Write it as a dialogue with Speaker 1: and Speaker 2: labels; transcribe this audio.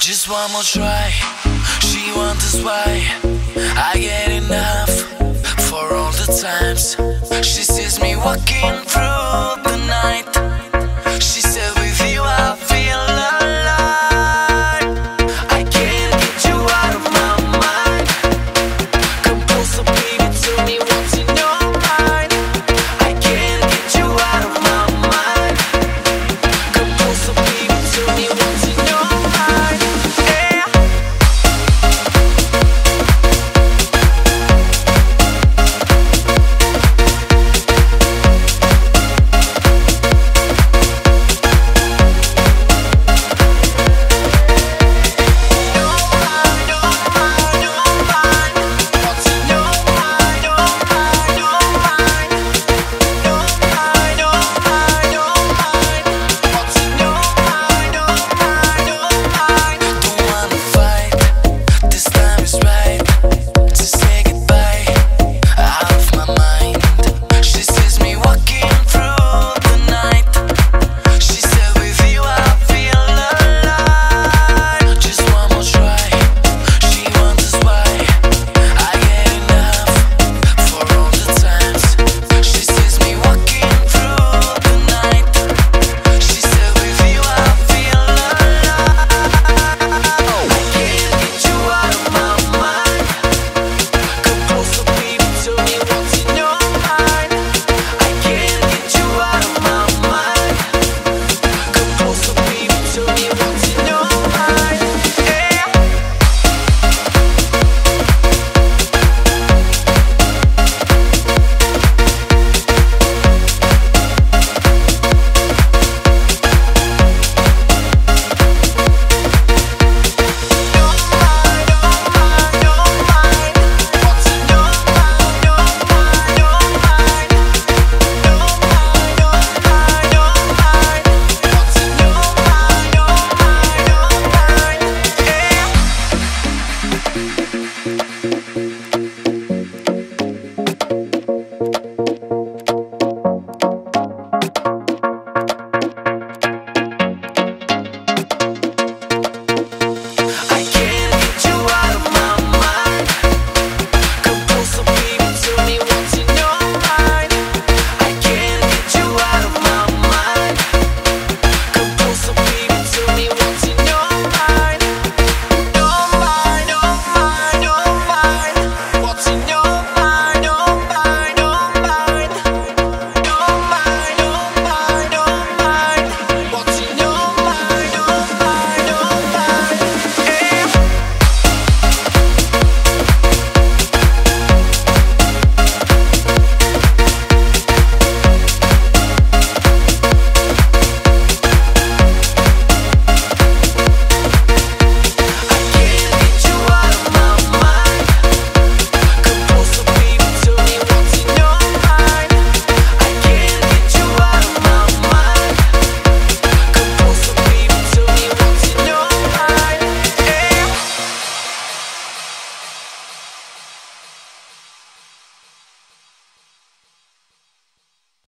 Speaker 1: Just one more try. She wonders why I get enough for all the times she sees me walking through the night.